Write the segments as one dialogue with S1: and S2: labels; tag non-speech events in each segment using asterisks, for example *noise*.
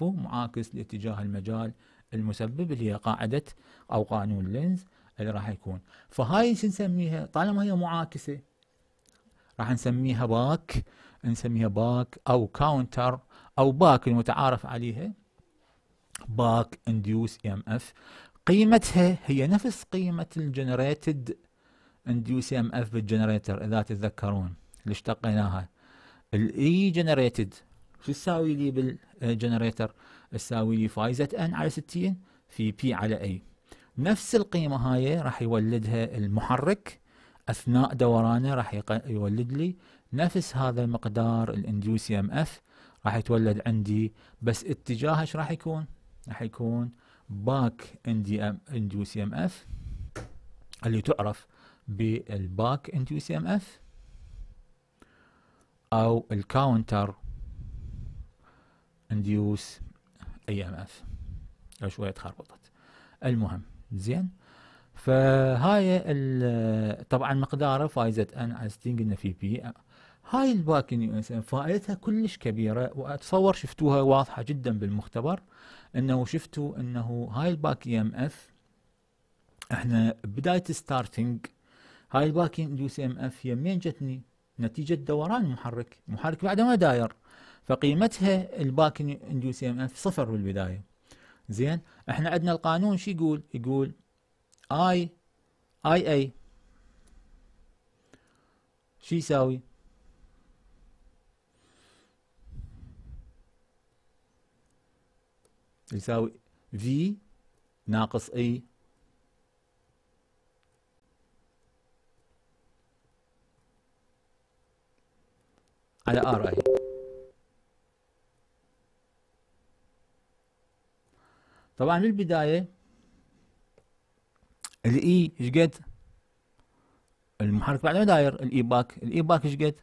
S1: مفهوم معاكس لاتجاه المجال المسبب اللي هي قاعدة أو قانون لينز اللي راح يكون. فهاي شو نسميها؟ طالما هي معاكسة راح نسميها back نسميها back أو counter أو back المتعارف عليها. back induced EMF قيمتها هي نفس قيمة ال generated induced EMF بال generator إذا تتذكرون اللي اشتقيناها. ال E generated شو تساوي لي بال generator تساوي لي phi Z N على 60 في P على A نفس القيمة هاي راح يولدها المحرك. أثناء دورانه راح يولد لي نفس هذا المقدار ال induced EMF راح يتولد عندي بس اتجاهه إيش راح يكون؟ راح يكون back induced EMF اللي تعرف بال back induced EMF أو ال counter induced EMF شوية تخربطت. المهم زين. فهاي طبعا مقداره phi Z N على 60 قلنا في P هاي ال back فائدتها كلش كبيرة وأتصور شفتوها واضحة جدا بالمختبر إنه شفتوا إنه هاي ال back EMF إحنا بداية starting هاي ال back induced EMF هي منين جتني؟ نتيجة دوران المحرك، المحرك بعد ما داير. فقيمتها ال back induced EMF صفر بالبداية. زين؟ إحنا عندنا القانون شو يقول؟ يقول I I A شو يساوي؟ يساوي V ناقص E على R a طبعا بالبداية ال E إيش قد؟ المحرك بعد داير ال E back ال E back إيش قد؟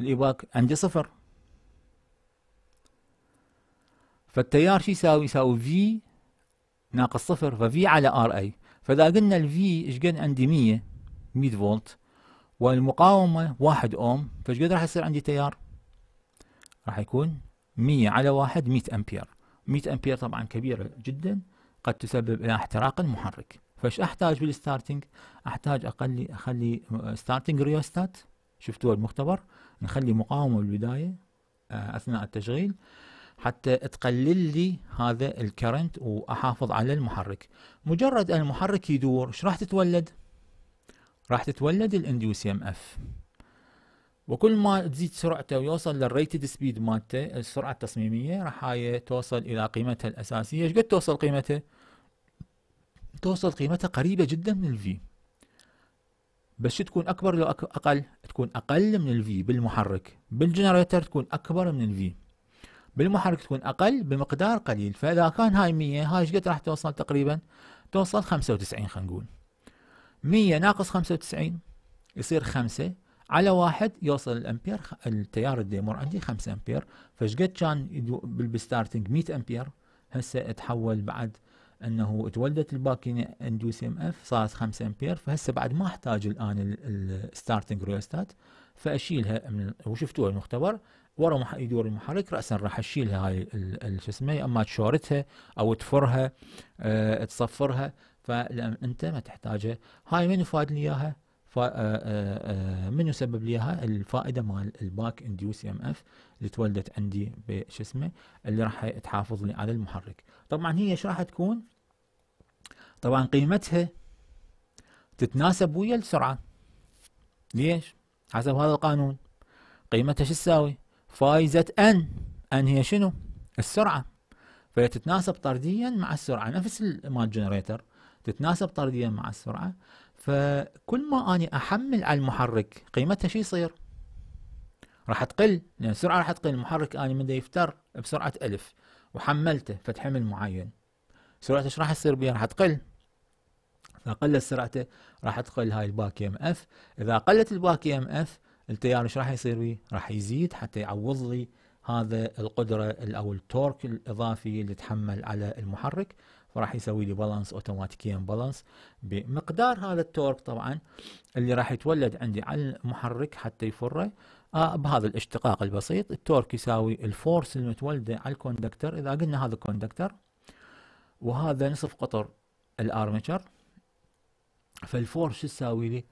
S1: الاي باك عندي صفر. فالتيار شو يساوي؟ يساوي V ناقص صفر. ف V على R a فإذا قلنا ال V إيش قد؟ عندي 100 100 فولت. والمقاومة 1 أوم. فإيش قد راح يصير عندي تيار؟ راح يكون 100 على 1 100 أمبير. 100 أمبير طبعا كبيرة جدا قد تسبب إلى احتراق المحرك. فايش أحتاج بال starting؟ أحتاج اقلي أخلي starting rheostat شفتوا المختبر؟ نخلي مقاومة بالبداية آه، أثناء التشغيل حتى تقلل لي هذا ال current وأحافظ على المحرك. مجرد ان المحرك يدور إيش راح تتولد؟ راح تتولد ال induced emf وكل ما تزيد سرعته ويوصل لل rated speed مالته السرعة التصميمية راح هاي توصل إلى قيمتها الأساسية. إيش قد توصل قيمتها توصل قيمتها قريبة جدا من ال V. بس تكون أكبر لو أقل؟ تكون أقل من ال V بالمحرك. بال generator تكون أكبر من ال V. بالمحرك تكون أقل بمقدار قليل. فإذا كان هاي 100 هاي إيش قد راح توصل تقريبا؟ توصل 95 خلينا نقول. 100 ناقص 95 يصير 5 على واحد يوصل الأمبير التيار اللي يمر عندي 5 أمبير فايش قد كان بال starting 100 أمبير هسه تحول بعد أنه تولدت ال back induced emf صارت 5 أمبير فهسه بعد ما أحتاج الآن ال starting rheostat فأشيلها من وشفتوها المختبر ورا. يدور المحرك راسا راح أشيلها هاي شو اسمه أما تشورتها أو تفرها أه تصفرها فانت ما تحتاجها هاي من يفاد لي إياها فا أه أه من يسبب لي اياها الفائدة مال ال back induced emf اللي تولدت عندي بش اسمه؟ اللي راح تحافظ لي على المحرك. طبعا هي إيش راح تكون؟ طبعا قيمتها تتناسب ويا السرعة. ليش؟ حسب هذا القانون. قيمتها شو تساوي؟ فايزة ان ان هي شنو؟ السرعة. فهي تتناسب طرديا مع السرعة. نفس مال الجنريتر تتناسب طرديا مع السرعة. فكل ما أني أحمل على المحرك قيمتها شو يصير؟ راح تقل لأن السرعة راح تقل المحرك أني من يفتر بسرعة ألف وحملته فتحمل معين. سرعته إيش راح تصير بيها؟ راح تقل. إذا قلت سرعته راح تقل هاي ال back emf إذا قلت ال back emf التيار إيش راح يصير بيه؟ راح يزيد حتى يعوض لي هذا القدرة أو ال torque الإضافي اللي يتحمل على المحرك. فراح يسوي لي balance اوتوماتيكيا balance بمقدار هذا ال torque طبعا اللي راح يتولد عندي على المحرك حتى يفره. آه بهذا الاشتقاق البسيط ال torque يساوي ال force المتولدة على ال conductor. إذا قلنا هذا ال conductor وهذا نصف قطر ال armature فال force شو تساوي لي؟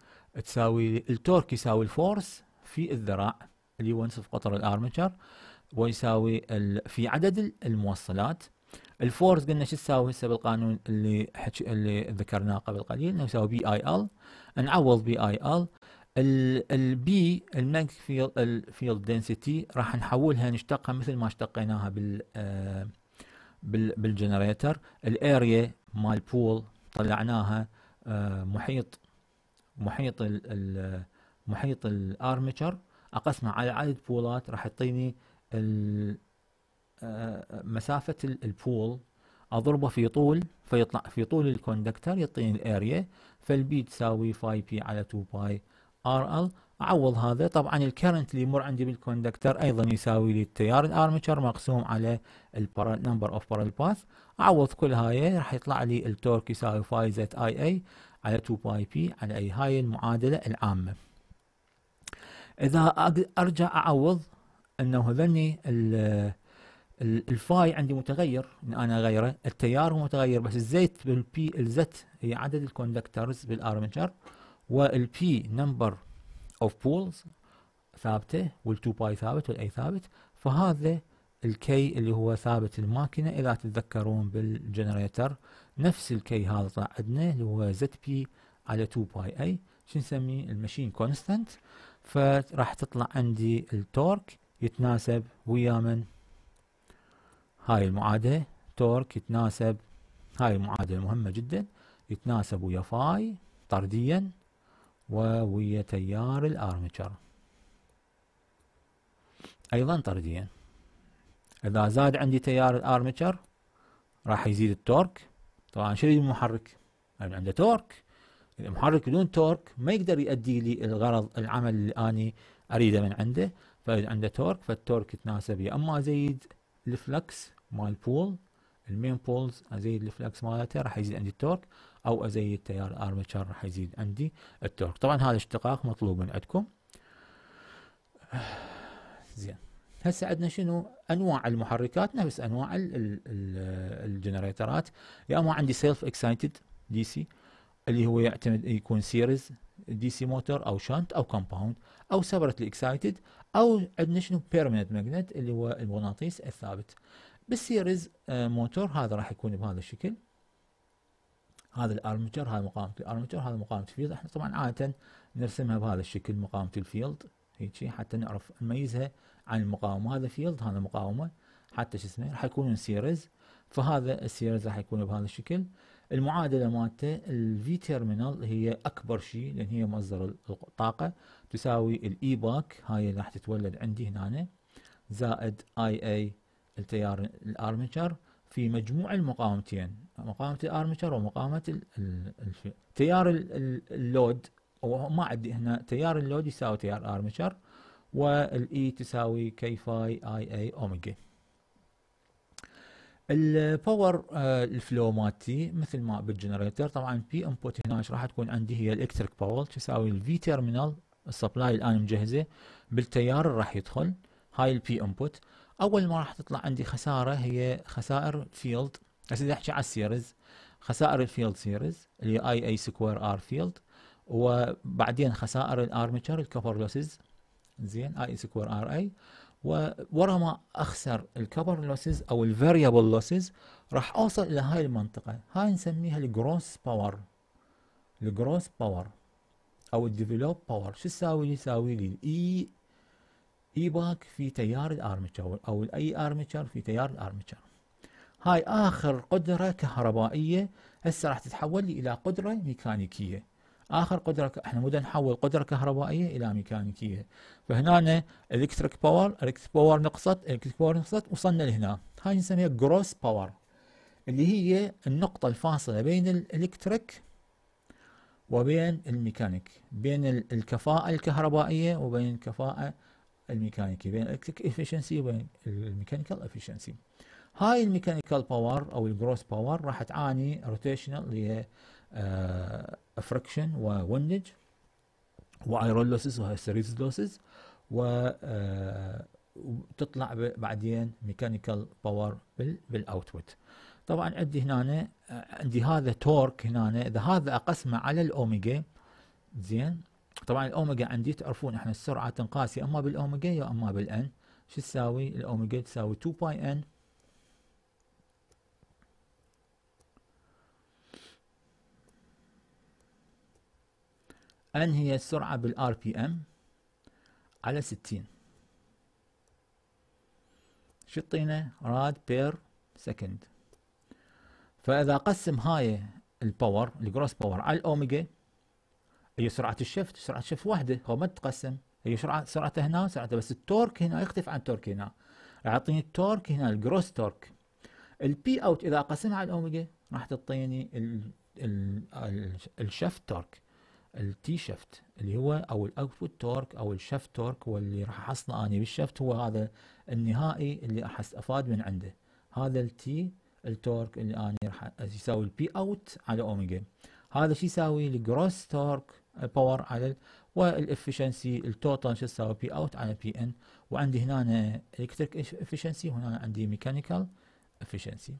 S1: تساوي لي ال torque يساوي ال force في الذراع اللي هو نصف قطر ال armature ويساوي في عدد الموصلات. ال force قلنا شو تساوي هسه بالقانون اللي حكي اللي ذكرناه قبل قليل؟ إنه يساوي B I L نعوض B I L ال B ال mag field ال field density راح نحولها نشتقها مثل ما اشتقيناها بال آه بال generator ال area مال pole طلعناها آه محيط محيط ال محيط ال armature اقسمه على عدد بولات راح يعطيني آه، مسافة ال pole أضربه في طول فيطلع في طول ال conductor يعطيني ال area فال B تساوي phi P على 2 pi r L أعوض هذا. طبعا ال current اللي يمر عندي بال conductor أيضا يساوي لي التيار ال armature مقسوم على ال number of parallel path أعوض كل هاي راح يطلع لي ال torque يساوي phi Z I a على 2 pi P على a هاي المعادلة العامة. إذا أرجع أعوض إنه هذني ال phi عندي متغير إن أنا أغيره. التيار هو متغير بس ال Z بال P ال Z هي عدد ال conductors بال armature وال P number of poles ثابتة وال2 pi ثابت وال a ثابت. فهذا ال K اللي هو ثابت الماكينة إذا تتذكرون بال generator نفس ال K هذا طلع عندنا اللي هو Z P على 2 pi a شو نسميه؟ ال machine constant فراح تطلع عندي ال torque يتناسب ويا من هاي المعادلة torque يتناسب هاي المعادلة مهمة جدا يتناسب ويا phi طرديا وويا تيار ال armature. أيضا طرديا. إذا زاد عندي تيار ال armature راح يزيد ال torque. طبعا شو المحرك؟ يعني عنده torque. المحرك بدون torque ما يقدر يؤدي لي الغرض العمل اللي أني أريده من عنده. فإذا عنده torque فال torque يتناسب يا أما ازيد ال flux مال pole ال main poles أزيد ال flux مالته راح يزيد عندي ال torque أو أزيد تيار ال armature راح يزيد عندي ال torque. طبعا هذا اشتقاق مطلوب من عندكم. *sighs* زين. هسه عندنا شنو؟ أنواع المحركات نفس أنواع الجنريترات. يا أما عندي self excited DC اللي هو يعتمد يكون series DC motor أو shunt أو compound أو separately excited أو عندنا شنو؟ permanent magnet اللي هو المغناطيس الثابت. بال series motor هذا راح يكون بهذا الشكل. هذا ال armature هذا مقاومة ال armature هذا مقاومة ال field. إحنا طبعا عادة نرسمها بهذا الشكل مقاومة ال field. هيك حتى نعرف نميزها عن المقاومة. هذا field هذا مقاومة. حتى شو اسمه راح يكونون series. فهذا ال series راح يكون بهذا الشكل. المعادلة مالته ال V terminal هي أكبر شيء لأن هي مصدر الطاقة. تساوي ال E back هاي راح تتولد عندي هنا. زائد Ia التيار ال armature في مجموع المقاومتين مقاومة ال armature ومقاومة تيار ال load وما عندي هنا تيار ال load يساوي تيار ال armature وال E تساوي K phi Ia omega. ال power آه، ال flow مالتي مثل ما بال generator طبعا P input هنا راح تكون عندي؟ هي ال electric power تساوي ال V terminal ال supply الآن مجهزة بالتيار راح يدخل هاي ال P input أول ما راح تطلع عندي خسارة هي خسائر field هسه أحكي على ال series خسائر ال field series اللي Ia square R field وبعدين خسائر ال armature ال copper losses زين I square Ra وورا ما أخسر ال copper losses أو ال variable losses راح أوصل إلى هاي المنطقة. هاي نسميها ال gross power ال gross power أو ال develop power شو تساوي؟ لي يساوي لي ال E E back في تيار ال armature أو E armature في تيار ال armature هاي آخر قدرة كهربائية هسه راح تتحول لي إلى قدرة ميكانيكية. آخر قدرة إحنا مو نحول قدرة كهربائية إلى ميكانيكية. فهنا electric power electric power نقصت electric power نقصت وصلنا لهنا. هاي نسميها gross power اللي هي النقطة الفاصلة بين ال electric وبين الميكانيك بين الكفاءة الكهربائية وبين الكفاءة الميكانيكية بين ال electric efficiency وبين ال mechanical efficiency هاي ال mechanical power أو ال gross power راح تعاني rotational اللي هي friction و windage و iron losses و hysteresis losses وتطلع بعدين mechanical power بال output طبعا عندي هنا عندي هذا torque هنا إذا هذا أقسمه على الأوميجا زين؟ طبعا الأوميجا عندي تعرفون إحنا السرعة تنقاس يا أما بالأوميجا يا أما بال N. شو تساوي؟ الأوميجا تساوي 2 pi N N هي السرعة بال RPM على 60 شو يعطينا rad per second. فإذا أقسم هاي ال power ال gross power على الأوميجا هي سرعة ال shaft سرعة ال shaft واحدة هو ما تقسم. هي سرعة سرعته هنا سرعته بس ال torque هنا يختلف عن ال torque هنا. راح يعطيني ال torque هنا ال gross torque. ال P out إذا أقسمها على الأوميجا راح تعطيني ال shaft torque. ال T shaft اللي هو أو ال output torque أو ال shaft torque واللي راح احصله اني بال shaft هو هذا النهائي اللي راح استفاد من عنده. هذا ال T ال torque اللي أنا راح يساوي ال P out على أوميجا. هذا شو يساوي؟ ال gross torque power على وال efficiency ال total شو تساوي؟ P out على P in وعندي هنا electric efficiency وهنا عندي mechanical efficiency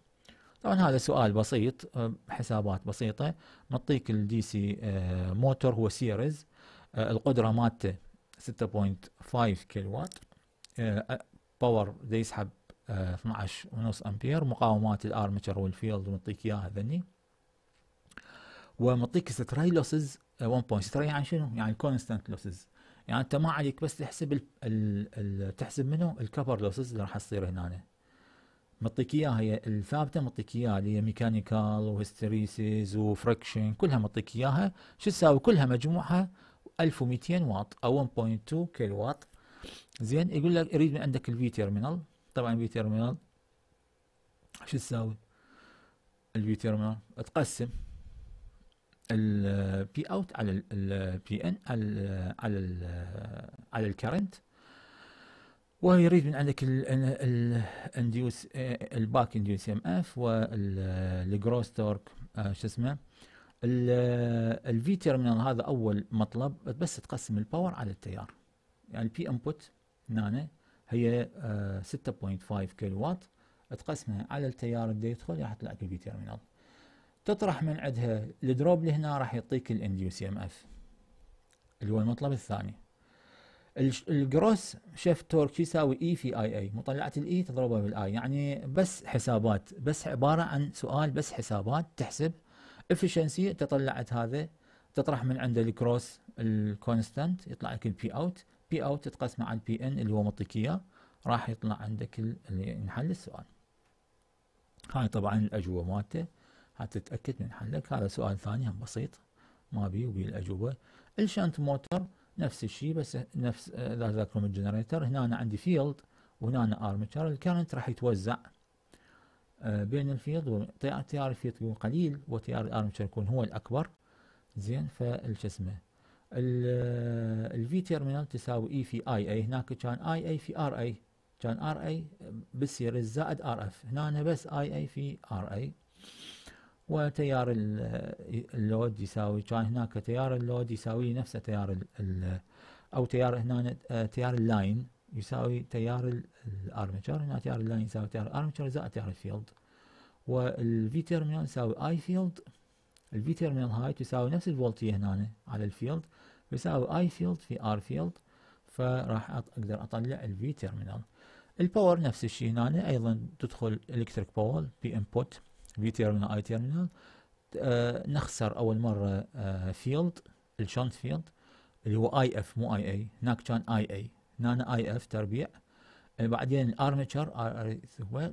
S1: طبعا هذا سؤال بسيط آه، حسابات بسيطة. نعطيك ال DC motor هو series آه، القدرة مالته 6.5 كيلو وات power يسحب آه، 12 ونص امبير مقاومات ال armature وال field نعطيك إياها ذني. ومعطيك stray losses 1.3 يعني شنو؟ يعني constant losses يعني أنت ما عليك بس تحسب الـ الـ الـ تحسب منه ال copper losses اللي راح تصير هنا معطيك إياها هي الثابتة معطيك إياها اللي هي mechanical و hysteresis و friction كلها معطيك إياها. شو تساوي؟ كلها مجموعها 1200 واط أو 1.2 كيلو واط زين يقول لك اريد من عندك ال V terminal طبعا ال V terminal شو تساوي؟ ال V terminal تقسم. ال P out على ال P in على على على ال current ويريد من عندك ال induced ال back induced EMF وال gross torque شو اسمه؟ ال V terminal هذا أول مطلب بس تقسم ال power على التيار. يعني ال P input هنا هي 6.5 كيلو وات تقسمها على التيار اللي يدخل راح يطلع لك ال V terminal تطرح من عندها ال drop اللي هنا راح يعطيك ال induced EMF اللي هو المطلب الثاني. ال gross shaft torque يساوي؟ E في Ia مطلعة ال E تضربها بال I يعني بس حسابات بس عبارة عن سؤال بس حسابات تحسب. efficiency تطلعت هذا تطرح من عند ال gross ال constant يطلع لك ال P out P out تقسمه على ال P in اللي هو معطيك إياه. راح يطلع عندك اللي نحل السؤال. هاي طبعا الأجوبة مالته. حتى تتاكد من حلك. هذا سؤال ثاني هم بسيط. ما بي وبي الأجوبة. ال shunt motor نفس الشيء بس نفس ذا ذاكرهم ال generator. هنا أنا عندي field وهنا أنا armature ال current راح يتوزع آه، بين ال field وتيار ال field يكون قليل وتيار ال armature يكون هو الأكبر. زين فالش اسمه؟ ال V terminal تساوي E في I A هناك كان I A في R A كان R A بتصير زائد R F هنا بس I A في R A وتيار ال load يساوي كان هناك تيار ال load يساوي نفس تيار ال أو تيار هنا تيار ال line يساوي تيار ال armature هنا تيار ال line يساوي تيار ال armature زائد تيار ال field وال V terminal يساوي I field ال V terminal هاي تساوي نفس الفولتية هنا على ال field يساوي I field في R field فراح أقدر أطلع ال V terminal ال power نفس الشيء هنا أيضا تدخل electric power V terminal I terminal نخسر أول مرة field ال shunt field اللي هو I F مو I A هناك كان I A هنا I F تربيع. بعدين ال armature هو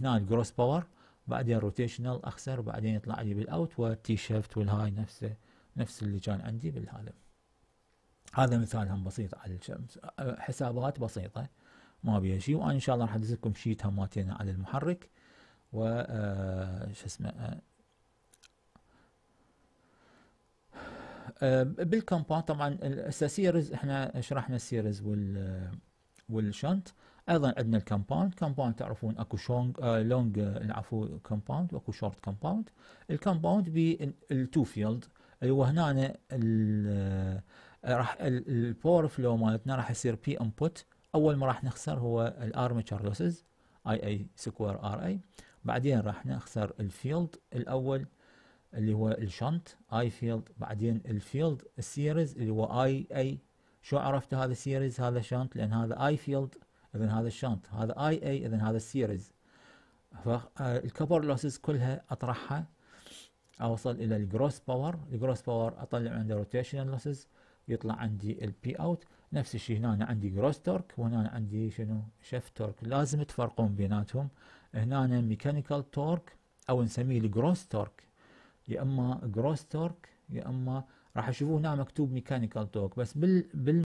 S1: هنا ال gross power. بعدين rotational أخسر. بعدين يطلع لي P out وال T shaft والهاي نفسه نفس اللي كان عندي بالهذا هذا مثال هم بسيط على الشمس. حسابات بسيطة. ما بيها شيء وأنا ان شاء الله راح ادز لكم sheet هماتين على المحرك. و آه، شو اسمه آه، آه، بال compound طبعا ال series إحنا شرحنا ال series وال وال shunt. أيضا عندنا ال compound compound تعرفون أكو short long العفو compound وأكو short compound ال compound بال two field. اللي هو هنا راح ال power flow مالتنا راح يصير P input أول ما راح نخسر هو ال armature losses I A square R A بعدين راح نخسر ال field الأول اللي هو ال shunt I field بعدين ال field ال series اللي هو I A شو عرفت هذا series هذا shunt لأن هذا I field اذا هذا ال shunt هذا I A اذا هذا ال series فال copper losses كلها أطرحها أوصل إلى ال gross power ال gross power أطلع عنده rotational losses يطلع عندي ال P out نفس الشيء هنا عندي gross torque وهنا عندي شنو؟ shaft torque لازم تفرقون بيناتهم. هنا mechanical torque أو نسميه ال gross torque يا إما gross torque يا إما راح تشوفوه هنا مكتوب mechanical torque بس بال, بال